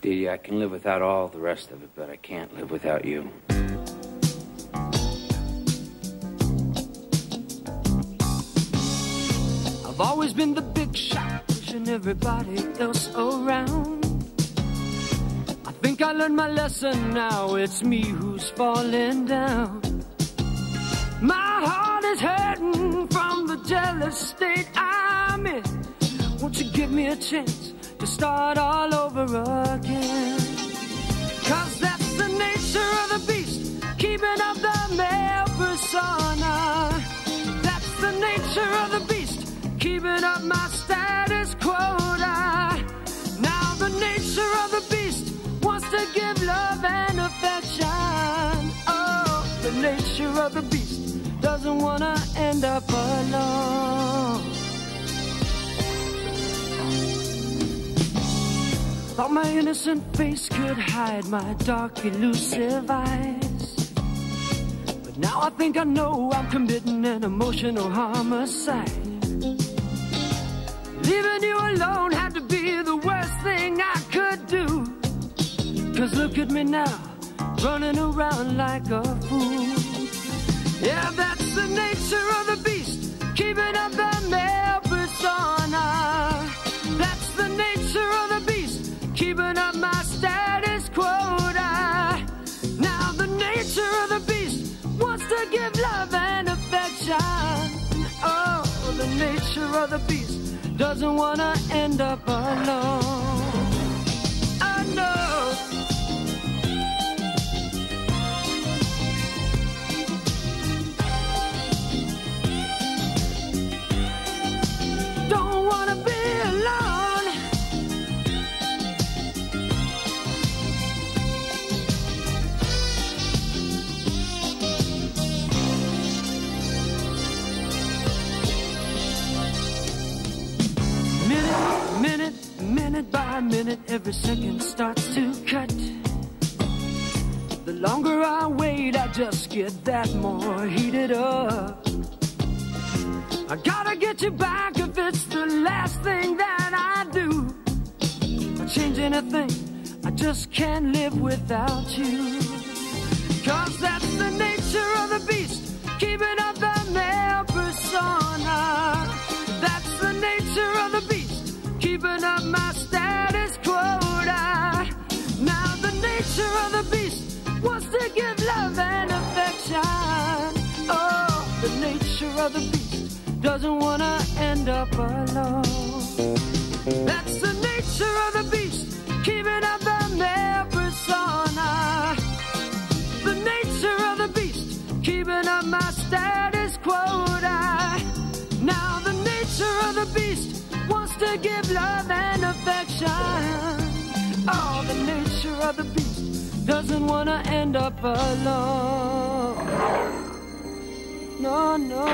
Dee I can live without all the rest of it, but I can't live without you. I've always been the big shot, pushing everybody else around. I think I learned my lesson now, it's me who's falling down. My heart is hurting from the jealous state I'm in. Won't you give me a chance to start all over again? Cause that's the nature of the beast, keeping up the male persona. That's the nature of the beast, keeping up my status quota. Now the nature of the beast wants to give love and affection. Oh, the nature of the beast doesn't wanna end up alone. Thought my innocent face could hide my dark, elusive eyes. But now I think I know I'm committing an emotional homicide. Leaving you alone had to be the worst thing I could do. Cause look at me now, running around like a fool. Yeah, that's the nature of the beast, keeping up the male nature of the beast doesn't wanna end up alone. Minute, every second starts to cut. The longer I wait, I just get that more heated up. I gotta get you back if it's the last thing that I do. I change anything, I just can't live without you. Nature of the beast wants to give love and affection. Oh, the nature of the beast doesn't wanna end up alone. That's the nature of the beast, keeping up the male persona. The nature of the beast, keeping up my status quota. Now the nature of the beast wants to give love and affection. Oh, the nature of the beast doesn't wanna end up alone. No, no,